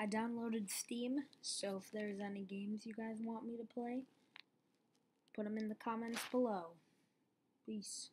I downloaded Steam, so if there's any games you guys want me to play, put them in the comments below. Peace.